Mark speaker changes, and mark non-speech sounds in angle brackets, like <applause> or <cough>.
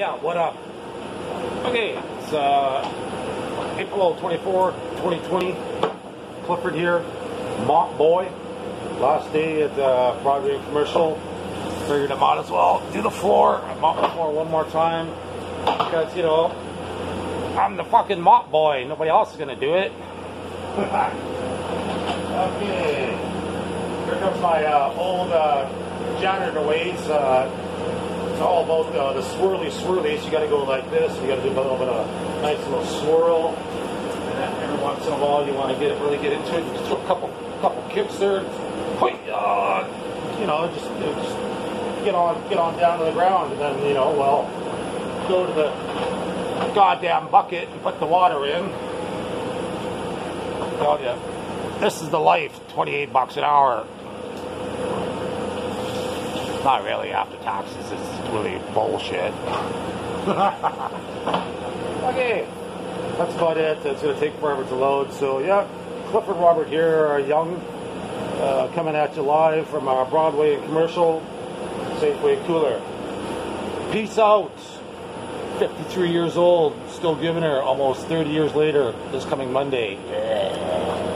Speaker 1: yeah, what up? Okay, it's uh, April 24, 2020. Clifford here, Mop Boy. Last day at uh, Broadway Commercial. Figured I might as well do the floor, mop the floor one more time. Because, you know, I'm the fucking mop boy. Nobody else is gonna do it. okay. Here comes my uh, old uh, janitor ways. Uh, it's all about uh, the swirly swirlies. You got to go like this. You got to do a little bit of a nice little swirl. And then every once in a while, you want to get it, really get into it. Just throw a couple, couple kicks there. Uh, you know, just, just get on, get on down to the ground, and then you know, well, go to the goddamn bucket and put the water in. Tell you, this is the life. Twenty-eight bucks an hour. Not really after taxes. It's really bullshit. <laughs> okay, that's about it. It's going to take forever to load. So yeah, Clifford Robert here, young, uh, coming at you live from our Broadway and commercial Safeway cooler. Peace out. 53 years old, still giving her almost 30 years later, this coming Monday. Yeah.